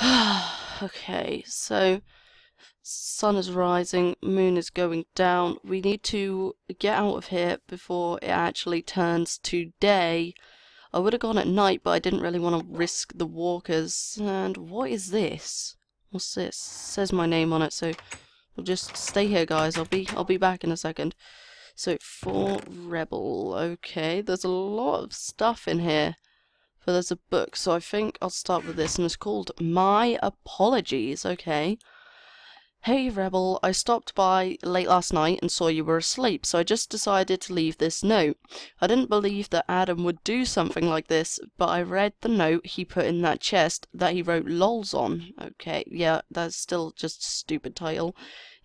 okay, so sun is rising, moon is going down. We need to get out of here before it actually turns to day. I would have gone at night, but I didn't really want to risk the walkers. And what is this? What's this? It says my name on it, so we'll just stay here, guys. I'll be I'll be back in a second. So for rebel, okay. There's a lot of stuff in here. But there's a book, so I think I'll start with this, and it's called My Apologies, okay. Hey Rebel, I stopped by late last night and saw you were asleep, so I just decided to leave this note. I didn't believe that Adam would do something like this, but I read the note he put in that chest that he wrote lols on. Okay, yeah, that's still just a stupid title.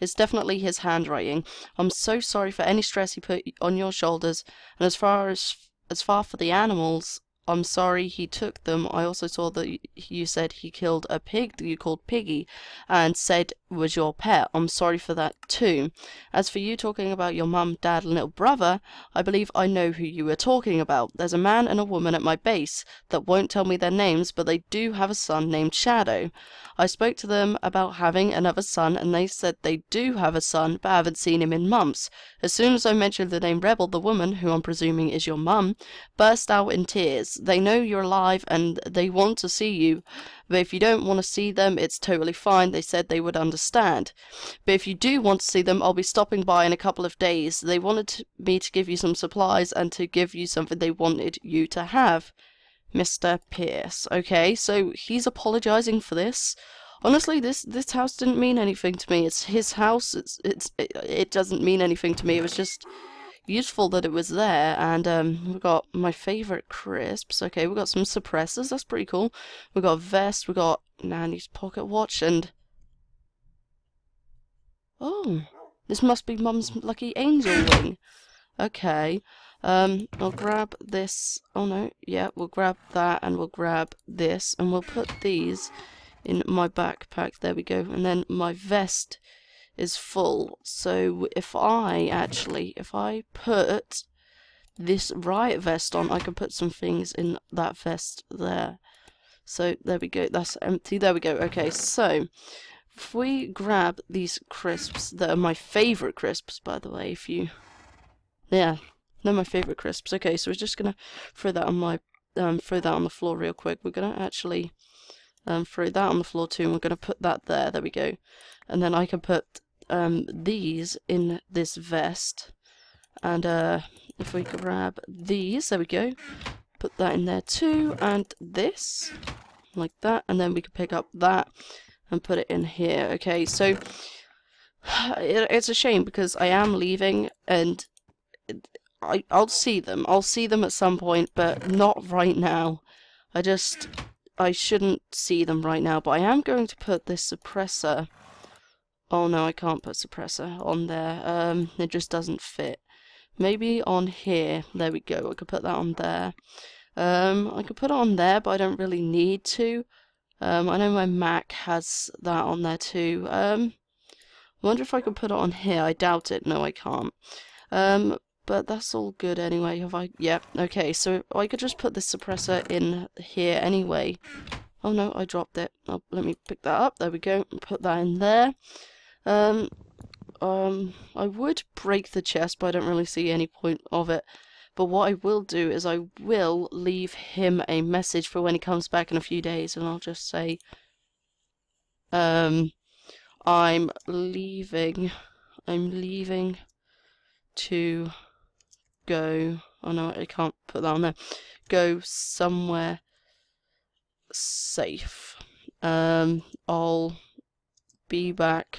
It's definitely his handwriting. I'm so sorry for any stress he put on your shoulders, and as far as as far for the animals, I'm sorry he took them. I also saw that you said he killed a pig that you called Piggy and said was your pet. I'm sorry for that too. As for you talking about your mum, dad, and little brother, I believe I know who you were talking about. There's a man and a woman at my base that won't tell me their names, but they do have a son named Shadow. I spoke to them about having another son, and they said they do have a son, but haven't seen him in months. As soon as I mentioned the name Rebel, the woman, who I'm presuming is your mum, burst out in tears. They know you're alive and they want to see you, but if you don't want to see them, it's totally fine. They said they would understand. But if you do want to see them, I'll be stopping by in a couple of days. They wanted me to give you some supplies and to give you something they wanted you to have. Mr. Pierce. Okay, so he's apologizing for this. Honestly, this this house didn't mean anything to me. It's his house. It's it's it, it doesn't mean anything to me. It was just useful that it was there. And um, we got my favorite crisps. Okay, we got some suppressors. That's pretty cool. We got a vest. We got Nanny's pocket watch and oh, this must be Mum's lucky angel wing. Okay. Um, I'll grab this. Oh no, yeah, we'll grab that and we'll grab this and we'll put these in my backpack. There we go. And then my vest is full. So if I actually, if I put this riot vest on, I can put some things in that vest there. So there we go. That's empty. There we go. Okay, so if we grab these crisps that are my favorite crisps, by the way, if you, yeah, they're my favorite crisps. Okay, so we're just gonna throw that on my um throw that on the floor real quick. We're gonna actually um throw that on the floor too. And we're gonna put that there. There we go. And then I can put um these in this vest. And uh if we grab these, there we go. Put that in there too, and this like that, and then we can pick up that and put it in here. Okay, so it, it's a shame because I am leaving and I, I'll see them. I'll see them at some point, but not right now. I just, I shouldn't see them right now, but I am going to put this suppressor. Oh no, I can't put suppressor on there. Um, it just doesn't fit. Maybe on here. There we go. I could put that on there. Um, I could put it on there, but I don't really need to. Um, I know my Mac has that on there too. Um, I wonder if I could put it on here. I doubt it. No, I can't. Um, but that's all good anyway. Have I? Yeah, okay, so I could just put this suppressor in here anyway. Oh no, I dropped it. Oh, let me pick that up. There we go. Put that in there. Um, um, I would break the chest, but I don't really see any point of it. But what I will do is I will leave him a message for when he comes back in a few days, and I'll just say, um, I'm leaving. I'm leaving to go. Oh no, I can't put that on there. Go somewhere safe. Um, I'll be back.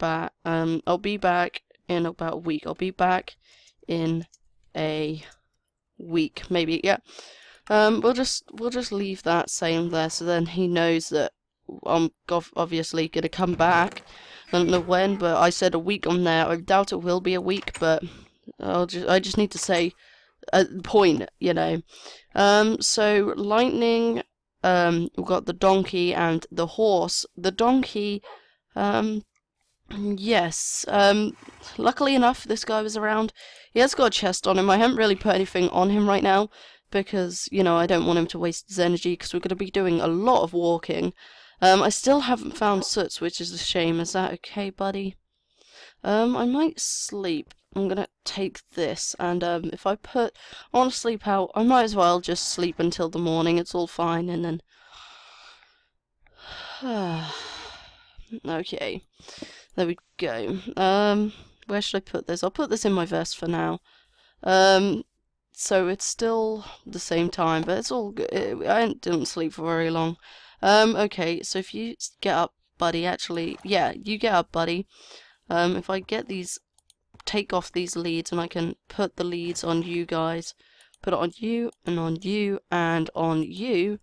Back. Um, I'll be back in about a week. I'll be back in a week, maybe. Yeah. Um, we'll just we'll just leave that same there, so then he knows that I'm obviously gonna come back. I don't know when, but I said a week on there. I doubt it will be a week, but I'll just I just need to say a point, you know. Um, so lightning. Um, we've got the donkey and the horse. The donkey. Um, yes. Um, luckily enough, this guy was around. He has got a chest on him. I haven't really put anything on him right now because, you know, I don't want him to waste his energy because we're going to be doing a lot of walking. Um, I still haven't found Soots, which is a shame. Is that okay, buddy? Um, I might sleep. I'm gonna take this, and um, if I put to sleep out, I might as well just sleep until the morning. It's all fine, and then. okay, there we go. Um, where should I put this? I'll put this in my vest for now. Um, so it's still the same time, but it's all good. I didn't sleep for very long. Um, okay, so if you get up, buddy, actually, yeah, you get up, buddy. Um, if I get these, take off these leads and I can put the leads on you guys, put it on you and on you and on you,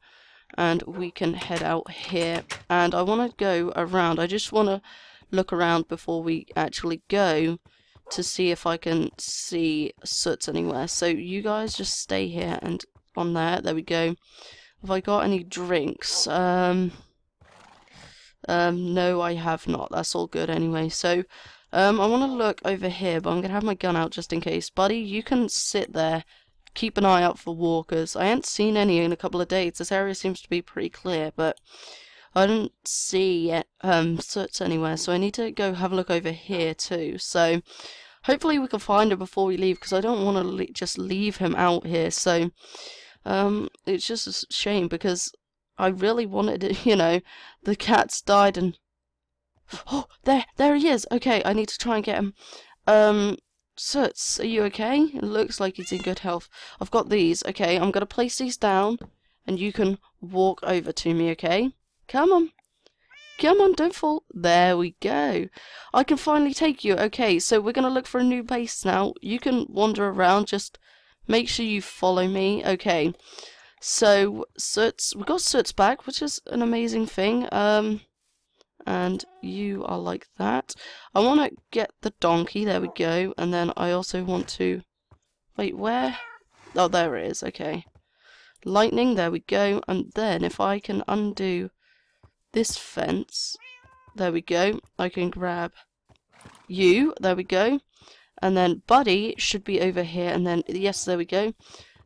and we can head out here. And I want to go around. I just want to look around before we actually go to see if I can see soots anywhere. So you guys just stay here and on there. There we go. Have I got any drinks? Um, um, no, I have not. That's all good anyway. So, um, I want to look over here, but I'm going to have my gun out just in case. Buddy, you can sit there. Keep an eye out for walkers. I ain't seen any in a couple of days. This area seems to be pretty clear, but I didn't see um, soots anywhere, so I need to go have a look over here too. So, hopefully we can find him before we leave, because I don't want to le just leave him out here. So, um, it's just a shame because I really wanted it, you know, the cat's died and... Oh, there, there he is! Okay, I need to try and get him. Um, Soots, are you okay? It looks like he's in good health. I've got these, okay, I'm gonna place these down, and you can walk over to me, okay? Come on. Come on, don't fall. There we go. I can finally take you. Okay, so we're gonna look for a new base now. You can wander around, just Make sure you follow me. Okay. So, Soots, we got Soots back, which is an amazing thing. Um, and you are like that. I want to get the donkey, there we go. And then I also want to... Wait, where? Oh, there it is, okay. Lightning, there we go. And then if I can undo this fence, there we go. I can grab you, there we go. And then Buddy should be over here. And then, yes, there we go. And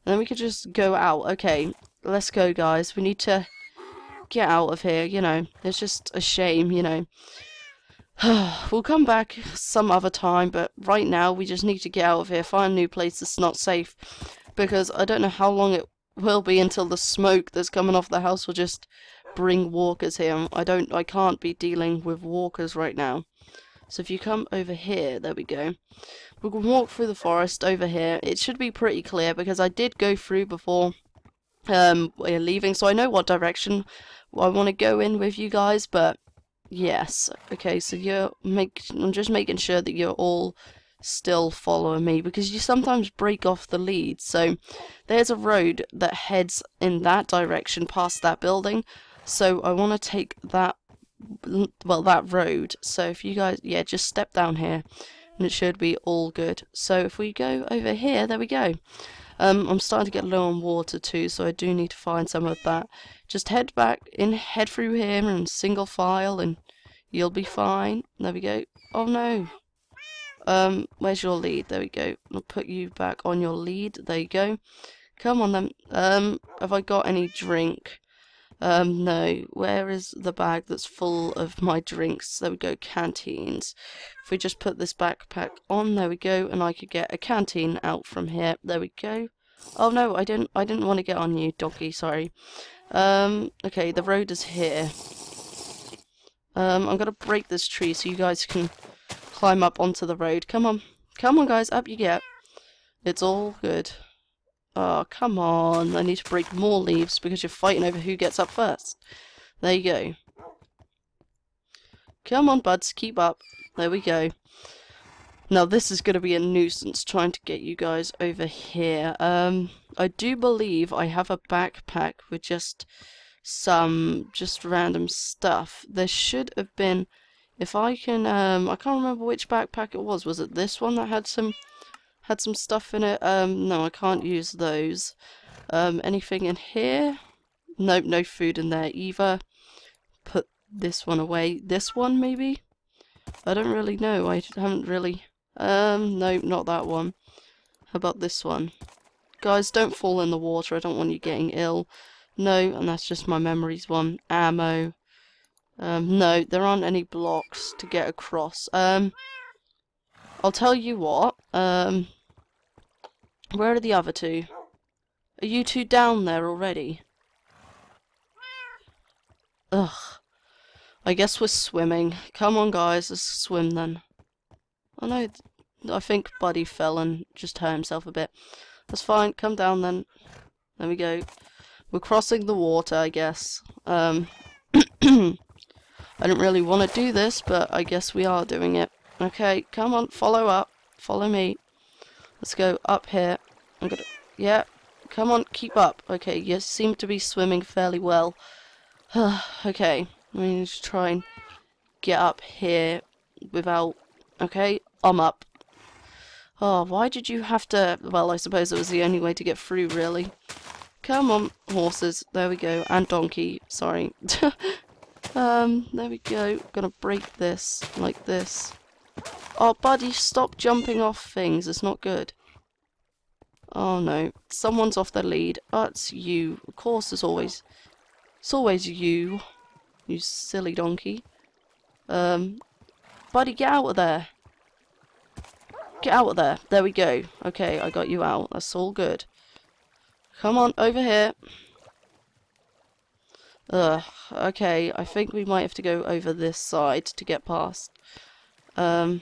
then we could just go out. Okay, let's go, guys. We need to get out of here, you know. It's just a shame, you know. we'll come back some other time, but right now we just need to get out of here, find a new place that's not safe. Because I don't know how long it will be until the smoke that's coming off the house will just bring walkers here. I don't, I can't be dealing with walkers right now. So if you come over here, there we go. We can walk through the forest over here. It should be pretty clear because I did go through before um, we're leaving, so I know what direction I want to go in with you guys, but yes. Okay, so you're make I'm just making sure that you're all still following me because you sometimes break off the lead. So there's a road that heads in that direction past that building. So I want to take that well, that road. So if you guys, yeah, just step down here and it should be all good. So if we go over here, there we go. Um, I'm starting to get low on water too, so I do need to find some of that. Just head back in, head through here and single file and you'll be fine. There we go. Oh no. Um, where's your lead? There we go. I'll put you back on your lead. There you go. Come on then. Um, have I got any drink? Um, no. Where is the bag that's full of my drinks? There we go, canteens. If we just put this backpack on, there we go, and I could get a canteen out from here. There we go. Oh no, I didn't I didn't want to get on you, doggy, sorry. Um, okay, the road is here. Um, I'm gonna break this tree so you guys can climb up onto the road. Come on. Come on guys, up you get. It's all good. Oh, come on. I need to break more leaves because you're fighting over who gets up first. There you go. Come on, buds. Keep up. There we go. Now, this is going to be a nuisance trying to get you guys over here. Um, I do believe I have a backpack with just some just random stuff. There should have been... If I can... Um, I can't remember which backpack it was. Was it this one that had some had some stuff in it. Um, no, I can't use those. Um, anything in here? Nope, no food in there either. Put this one away. This one, maybe? I don't really know. I haven't really... Um, no, not that one. How about this one? Guys, don't fall in the water. I don't want you getting ill. No, and that's just my memories one. Ammo. Um, no, there aren't any blocks to get across. Um, I'll tell you what. Um, where are the other two? Are you two down there already? Ugh. I guess we're swimming. Come on, guys, let's swim then. Oh no, I think Buddy fell and just hurt himself a bit. That's fine, come down then. There we go. We're crossing the water, I guess. Um, I didn't really want to do this, but I guess we are doing it. Okay, come on, follow up. Follow me. Let's go up here. I'm gonna... Yeah, come on, keep up. Okay, you seem to be swimming fairly well. okay, need to try and get up here without... Okay, I'm up. Oh, why did you have to... Well, I suppose it was the only way to get through, really. Come on, horses. There we go. And donkey. Sorry. um, there we go. Gonna break this like this. Oh, buddy, stop jumping off things. It's not good. Oh, no. Someone's off the lead. Oh, it's you. Of course, it's always... It's always you. You silly donkey. Um, buddy, get out of there. Get out of there. There we go. Okay, I got you out. That's all good. Come on, over here. Ugh, okay, I think we might have to go over this side to get past. Um,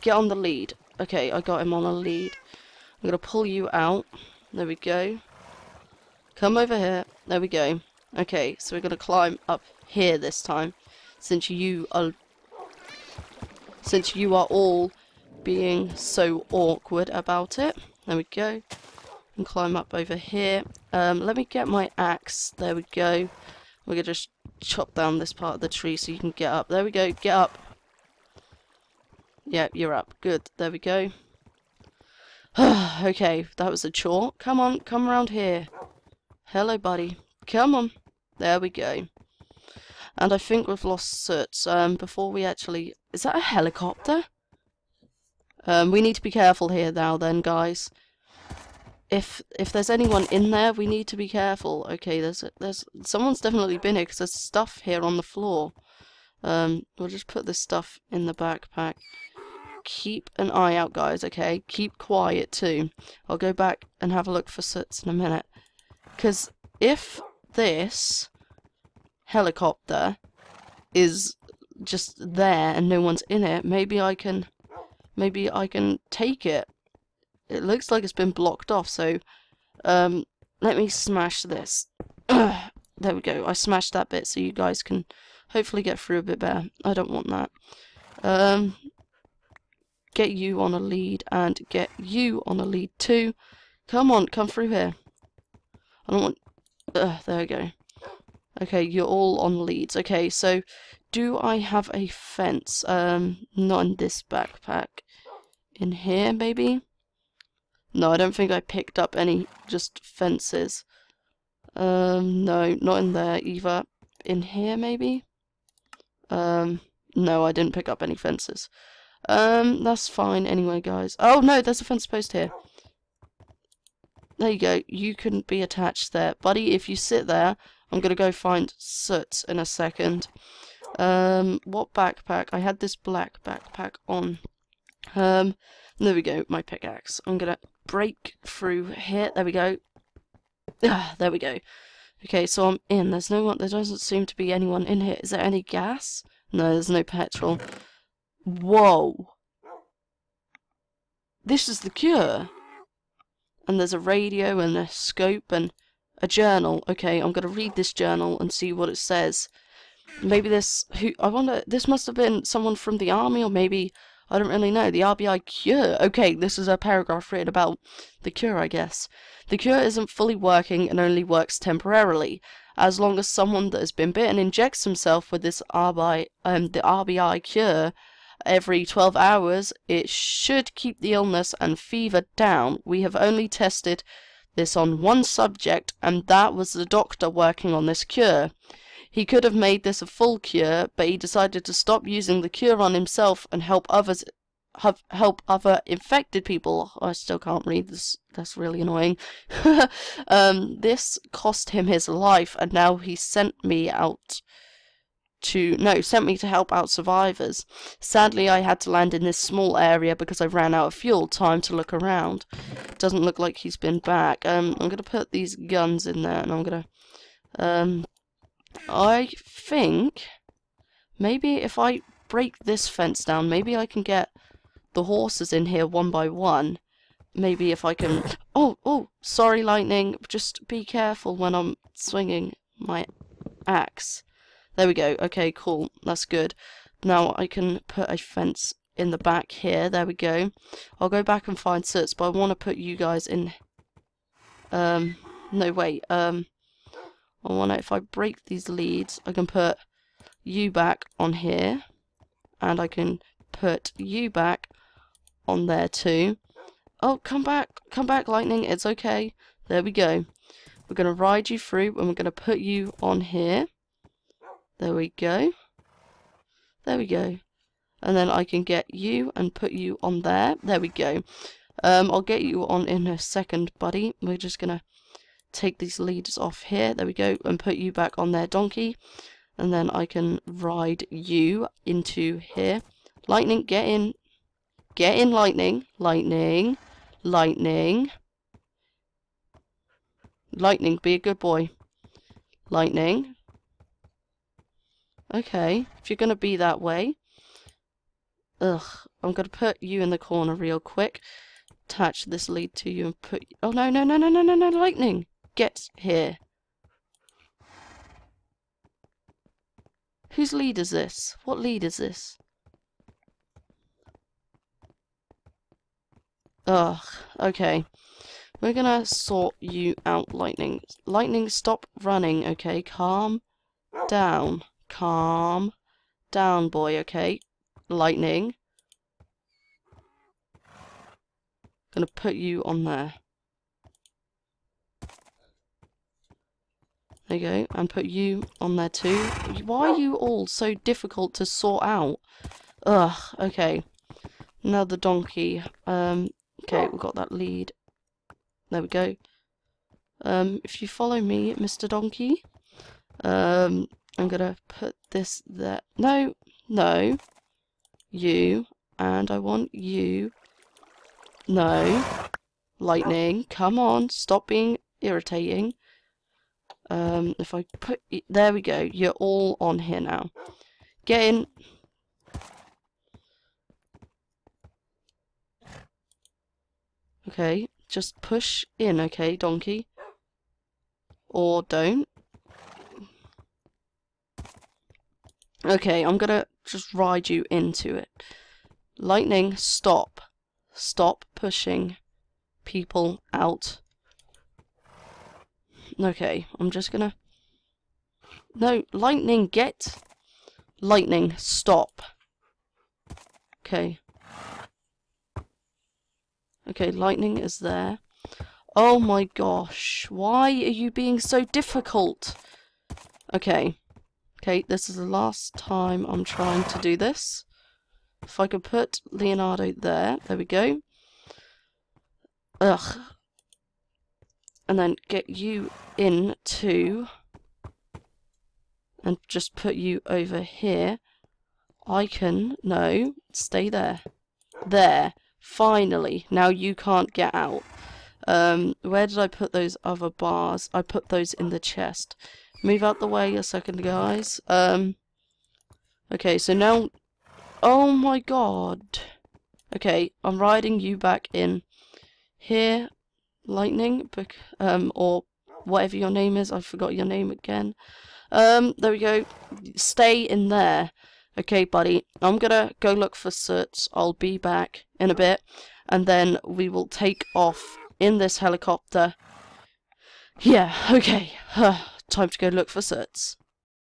get on the lead. Okay, I got him on a lead. I'm gonna pull you out. There we go. Come over here. There we go. Okay, so we're gonna climb up here this time. Since you are... Since you are all being so awkward about it. There we go. And climb up over here. Um, let me get my axe. There we go. We're going to just chop down this part of the tree so you can get up. There we go. Get up. Yeah, you're up. Good. There we go. okay, that was a chore. Come on, come around here. Hello, buddy. Come on. There we go. And I think we've lost Soot. Um, before we actually... Is that a helicopter? Um, we need to be careful here now then, guys. If if there's anyone in there, we need to be careful. Okay, there's there's someone's definitely been here because there's stuff here on the floor. Um, we'll just put this stuff in the backpack. Keep an eye out, guys. Okay, keep quiet too. I'll go back and have a look for soots in a minute. Because if this helicopter is just there and no one's in it, maybe I can maybe I can take it. It looks like it's been blocked off, so um, let me smash this. there we go. I smashed that bit so you guys can hopefully get through a bit better. I don't want that. Um, get you on a lead and get you on a lead too. Come on, come through here. I don't want... Uh, there we go. Okay, you're all on leads. Okay, so do I have a fence? Um, not in this backpack in here, maybe? No, I don't think I picked up any just fences. Um, no, not in there either. In here, maybe? Um, no, I didn't pick up any fences. Um, that's fine anyway, guys. Oh, no, there's a fence post here. There you go. You can be attached there. Buddy, if you sit there, I'm going to go find soot in a second. Um, what backpack? I had this black backpack on. Um, there we go, my pickaxe. I'm gonna break through here. There we go. Ah, there we go. Okay, so I'm in. There's no one. There doesn't seem to be anyone in here. Is there any gas? No, there's no petrol. Whoa. This is the cure. And there's a radio and a scope and a journal. Okay, I'm gonna read this journal and see what it says. Maybe this. Who? I wonder. This must have been someone from the army, or maybe I don't really know. The RBI cure. Okay, this is a paragraph written about the cure, I guess. The cure isn't fully working and only works temporarily. As long as someone that has been bitten injects himself with this RBI, um, the RBI cure every 12 hours, it should keep the illness and fever down. We have only tested this on one subject, and that was the doctor working on this cure. He could have made this a full cure, but he decided to stop using the cure on himself and help others have, help other infected people. I still can't read this. That's really annoying. um, this cost him his life, and now he sent me out to no sent me to help out survivors. Sadly, I had to land in this small area because I ran out of fuel. Time to look around. Doesn't look like he's been back. Um, I'm gonna put these guns in there, and I'm gonna. Um, I think maybe if I break this fence down, maybe I can get the horses in here one by one. Maybe if I can... Oh, oh, sorry, Lightning. Just be careful when I'm swinging my axe. There we go. Okay, cool. That's good. Now I can put a fence in the back here. There we go. I'll go back and find certs, but I want to put you guys in... Um, no, wait. Um, I want to... If I break these leads, I can put you back on here. And I can put you back on there too. Oh, come back. Come back, Lightning. It's okay. There we go. We're going to ride you through and we're going to put you on here. There we go. There we go. And then I can get you and put you on there. There we go. Um, I'll get you on in a second, buddy. We're just going to take these leads off here. There we go. And put you back on there, donkey. And then I can ride you into here. Lightning, get in. Get in, lightning. Lightning. Lightning. Lightning, be a good boy. Lightning. Okay, if you're going to be that way. Ugh, I'm going to put you in the corner real quick. Attach this lead to you and put... Oh, no, no, no, no, no, no, no, lightning! Get here. Whose lead is this? What lead is this? Ugh, okay. We're gonna sort you out, Lightning. Lightning, stop running, okay? Calm down. Calm down, boy, okay? Lightning. Gonna put you on there. There you go, and put you on there too. Why are you all so difficult to sort out? Ugh, okay. Now the donkey. Um, Okay, we've got that lead. There we go. Um, if you follow me, Mr. Donkey, um, I'm gonna put this there. No, no. You. And I want you. No. Lightning, come on, stop being irritating. Um, if I put... There we go. You're all on here now. Get in. Okay, just push in, okay, donkey? Or don't. Okay, I'm gonna just ride you into it. Lightning, stop. Stop pushing people out. Okay, I'm just gonna... No, lightning, get... Lightning, stop. Okay. Okay, lightning is there. Oh my gosh, why are you being so difficult? Okay, okay, this is the last time I'm trying to do this. If I could put Leonardo there, there we go. Ugh. And then get you in too. And just put you over here. I can, no, stay there. There. Finally, now you can't get out. Um, where did I put those other bars? I put those in the chest. Move out the way a second, guys. Um, okay, so now... Oh my god. Okay, I'm riding you back in. Here, Lightning, um, or whatever your name is. I forgot your name again. Um, there we go. Stay in there. Okay, buddy, I'm gonna go look for certs. I'll be back in a bit, and then we will take off in this helicopter. Yeah, okay. Time to go look for certs.